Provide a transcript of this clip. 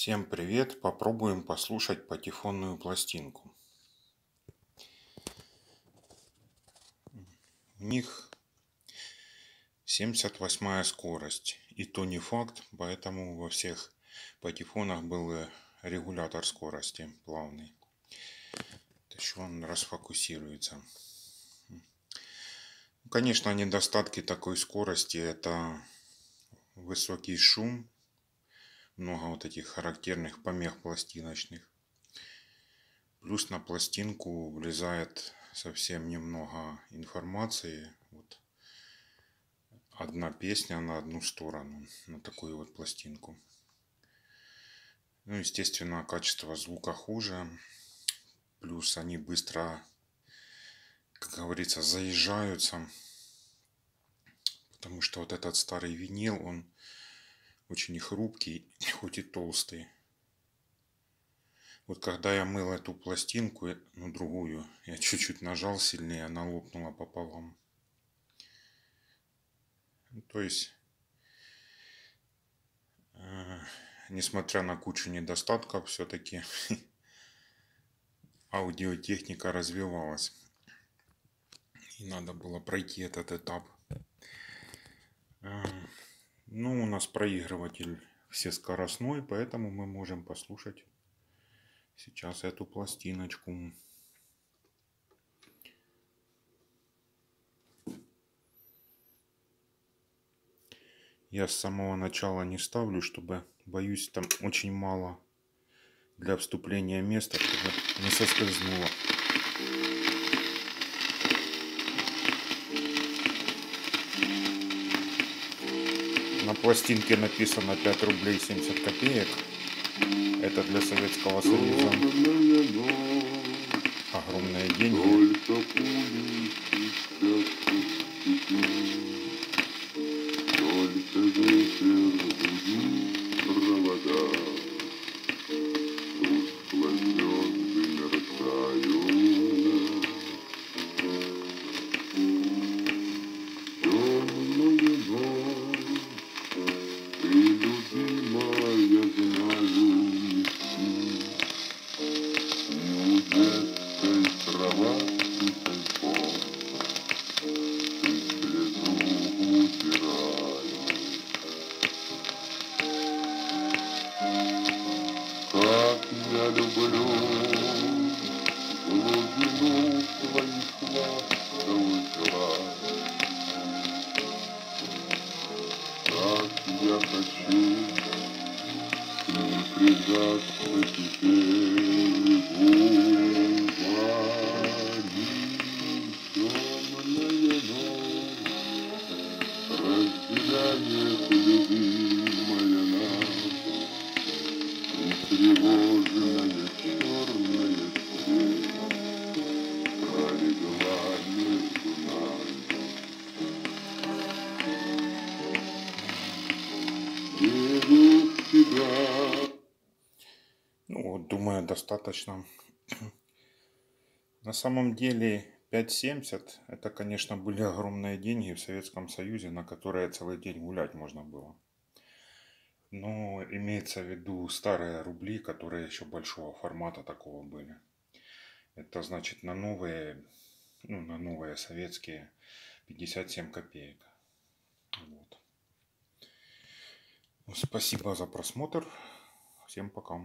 Всем привет! Попробуем послушать патефонную пластинку. У них 78 скорость. И то не факт, поэтому во всех патефонах был регулятор скорости плавный. Еще он расфокусируется. Конечно, недостатки такой скорости это высокий шум много вот этих характерных помех пластиночных. Плюс на пластинку влезает совсем немного информации. Вот одна песня на одну сторону, на такую вот пластинку. Ну, естественно, качество звука хуже. Плюс они быстро, как говорится, заезжаются. Потому что вот этот старый винил, он очень хрупкий, хоть и толстый. Вот когда я мыл эту пластинку, э, ну другую, я чуть-чуть нажал сильнее, она лопнула пополам. Ну, то есть, э, несмотря на кучу недостатков, все-таки аудиотехника развивалась. И надо было пройти этот этап. Э, ну, у нас проигрыватель всескоростной, поэтому мы можем послушать сейчас эту пластиночку. Я с самого начала не ставлю, чтобы, боюсь, там очень мало для вступления места, чтобы не соскользнуло. На пластинке написано 5 рублей 70 копеек. Это для Советского Союза. Люблю глубину твоих ласковых. Как я хочу к ним прижаться теперь тебя. Ну думаю, достаточно. На самом деле 5,70 это, конечно, были огромные деньги в Советском Союзе, на которые целый день гулять можно было. Но имеется в виду старые рубли, которые еще большого формата такого были. Это значит на новые, ну, на новые советские 57 копеек. Вот. Спасибо за просмотр. Всем пока.